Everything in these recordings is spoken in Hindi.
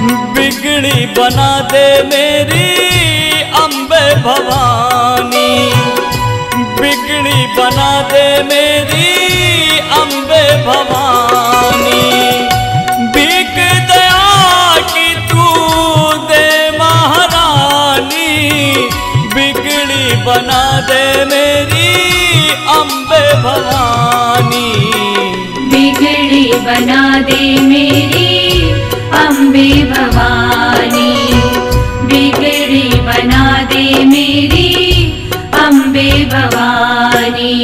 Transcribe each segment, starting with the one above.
बिगड़ी बना दे मेरी अम्बे भवानी। बिगड़ी बना दे मेरी अम्बे भवानी। बिग दया की तू दे महारानी। बिगड़ी बना दे मेरी अम्बे भवानी। बिगड़ी बना दे मेरी अम्बे भवानी बिगड़ी बना दे मेरी अम्बे भवानी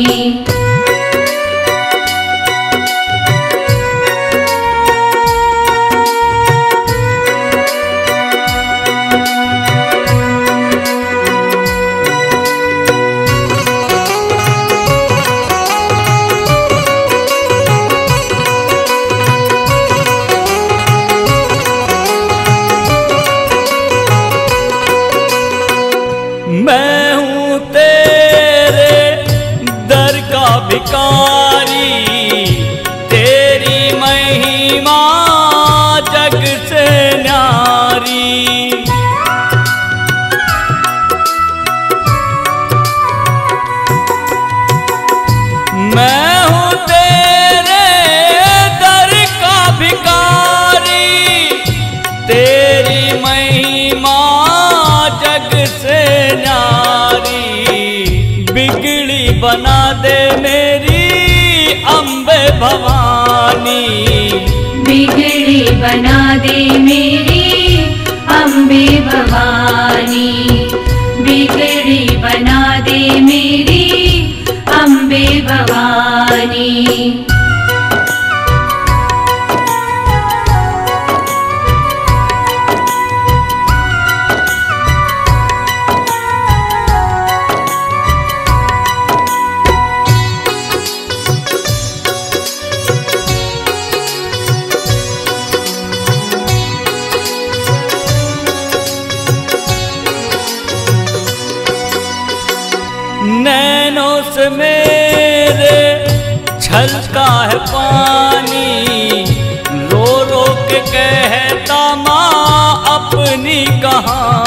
बना दे मेरी अम्बे भवानी। बिगड़ी बना दे मेरी अम्बे भवानी। बिगड़ी बना दे मेरी अम्बे भवानी। से मेरे छलका है पानी। रो रो के कहता माँ अपनी कहानी।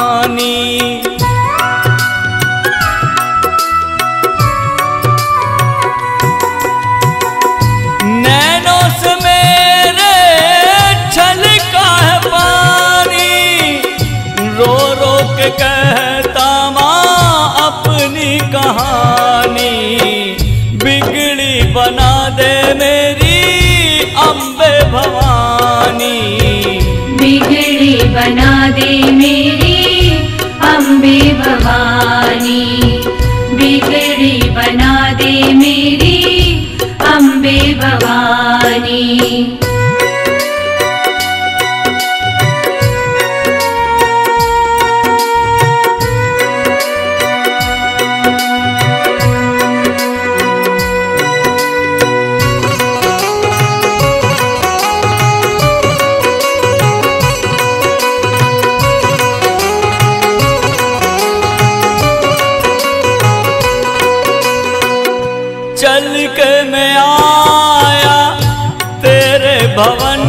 भवन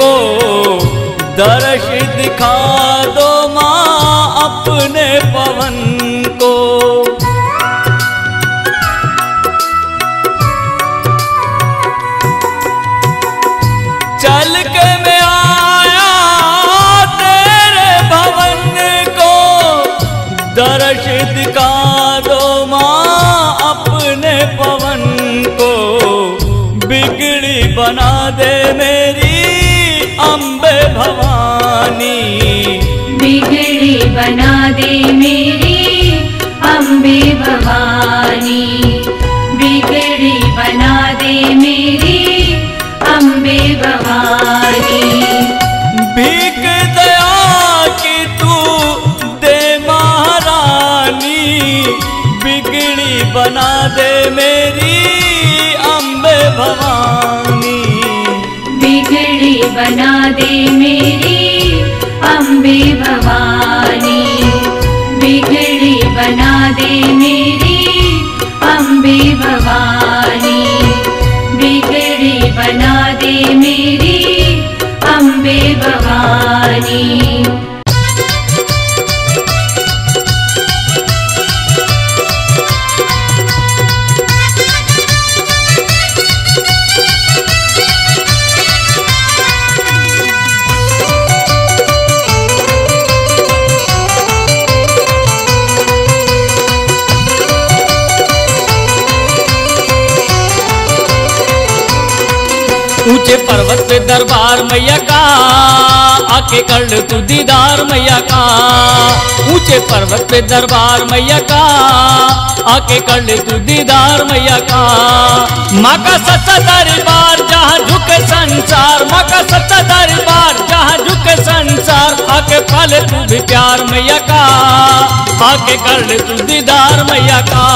को दर्श दिखा दो माँ अपने पवन बना दे मेरी अम्बे भवानी। बिगड़ी बना दे मेरी अम्बे भवानी। बिगड़ी बना दे मेरी अम्बे भवानी। भीख दया की तू दे महारानी। बिगड़ी बना दे मेरी अम्बे भवानी। बना दे मेरी अम्बे भवानी। बिगड़ी बना दे मेरी अम्बे भवानी। बिगड़ी बना दे मेरी अम्बे भवानी दरबार मैया का, आके कर ले तू दीदार मैया का। ऊँचे पर्वत पे दरबार मैया का, आके कर ले तू दीदार मैया का। माँ का सच्चा दरबार, जहाँ झुके संसार। माँ का सच्चा दरबार, जहाँ झुके संसार। आके पाले तू भी प्यार मैया का, आके कर ले तू दीदार मैया का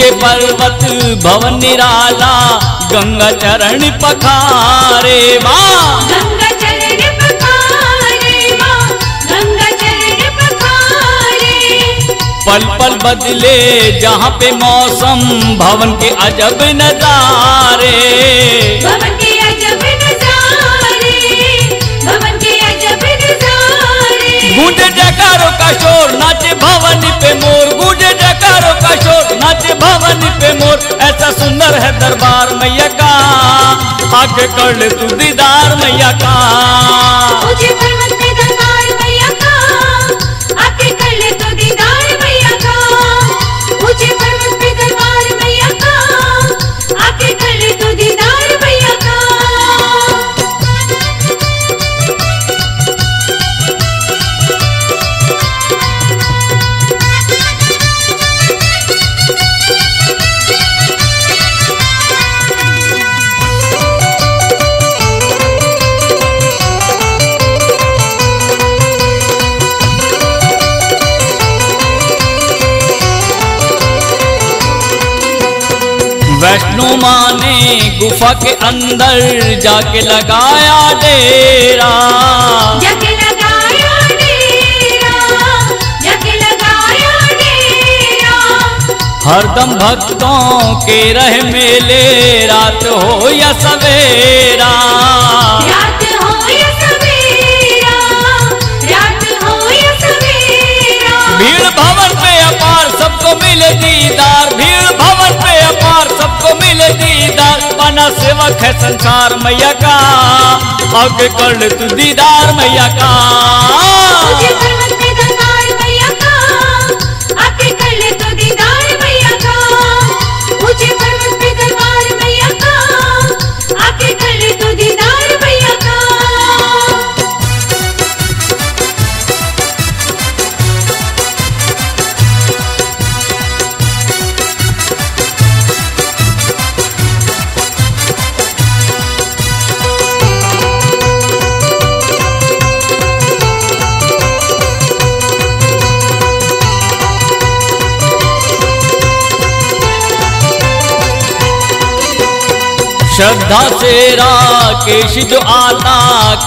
ऊँचे पर्वत भवन निराला गंगा चरण पखारे माँ। गंगा चरण पखारे माँ गंगा चरण पखारे। पल पल बदले जहाँ पे मौसम भवन के अजब नजारे। भवन के अजब नजारे भवन के अजब नजारे। गूंजे जकारों का शोर नाचे भवन पे मोर। सुंदर है दरबार मैया का। आके कर ले तू दीदार मैया का। वैष्णो ने गुफा के अंदर जाके लगाया डेरा। जग लगाया डेरा जग लगाया डेरा। हरदम भक्तों के रह मेले रात हो या सवेरा। रात हो या सवेरा रात हो या सवेरा। भीड़ भवन पे अपार सबको मिले दीदार भीड़ भवन पे सबको मिले दीदार बना सेवक है संसार मैया का। आगे कर तू दीदार मैया का। श्रद्धा से राकेश जो आता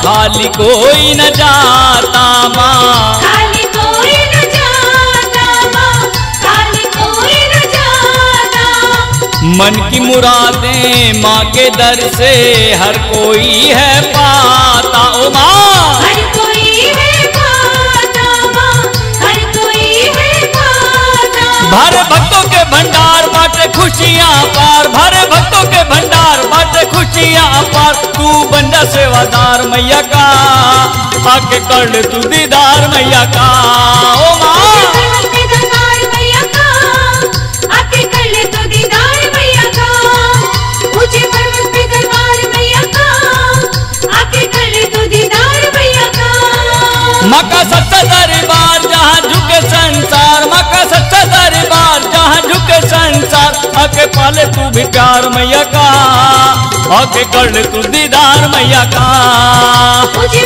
खाली कोई न जाता माँ। खाली कोई न जाता माँ खाली कोई न जाता। मन की मुरादें माँ के दर से हर कोई है पाता। ओ माँ। भर भक्तों के भंडार बाटे खुशियाँ पार। भर भक्तों के भंडार बाटे खुशियाँ पार। तू बंदा सेवादार मैया का, आके कर तू दीदार मैया का। ओ माँ! भी प्यार मैया का आके कर ले तू दीदार मैया का। ऊँचे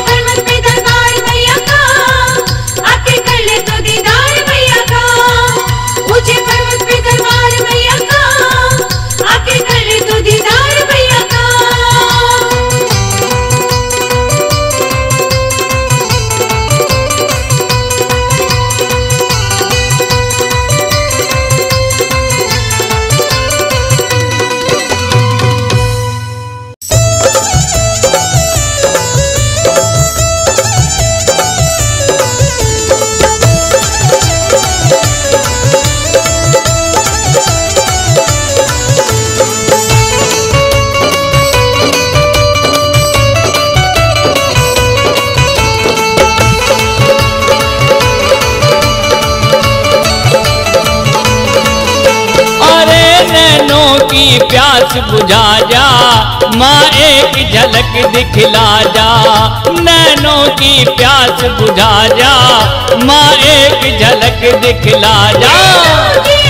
बुझा जा। माँ एक झलक दिखला जा। नैनों की प्यास बुझा जा। माँ एक झलक दिखला जा।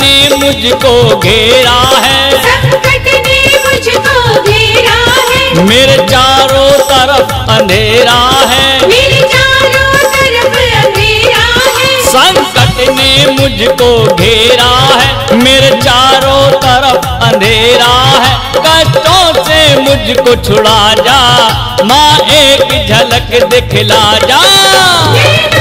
ने मुझको घेरा है। संकट ने मुझको घेरा है। मेरे चारों तरफ़ अंधेरा है। मेरे चारों तरफ़ अंधेरा है। संकट ने मुझको घेरा है। मेरे चारों तरफ़ अंधेरा है। कष्टों से मुझको छुड़ा जा। माँ एक झलक दिखला जा।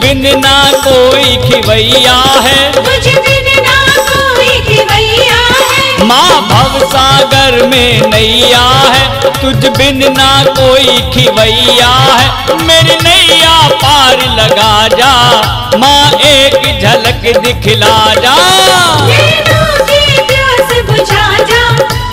बिन ना कोई खिवैया है। तुझ बिन ना कोई खिवैया है। माँ भव सागर में नैया है। तुझ बिन ना कोई खिवैया है। मेरी नैया पार लगा जा। माँ एक झलक दिखला जा। बुझा जा।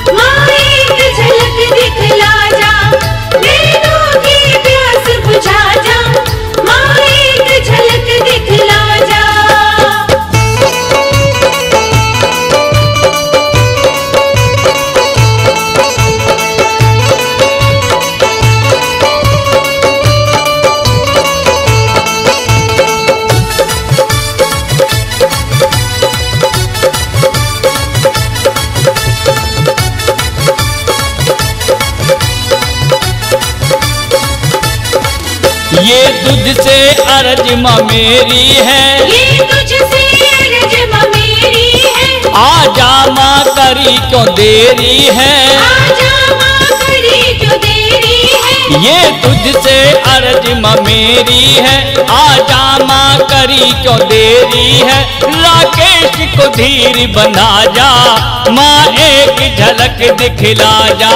ये तुझसे अर्ज़ माँ मेरी है। ये तुझसे अर्ज़ माँ मेरी है। आजा माँ करी क्यों देरी है? आजा माँ करी क्यों देरी है? ये तुझसे अर्ज़ माँ मेरी है। आजा माँ करी क्यों देरी है? राकेश को धीर बना जा माँ एक झलक दिखला जा।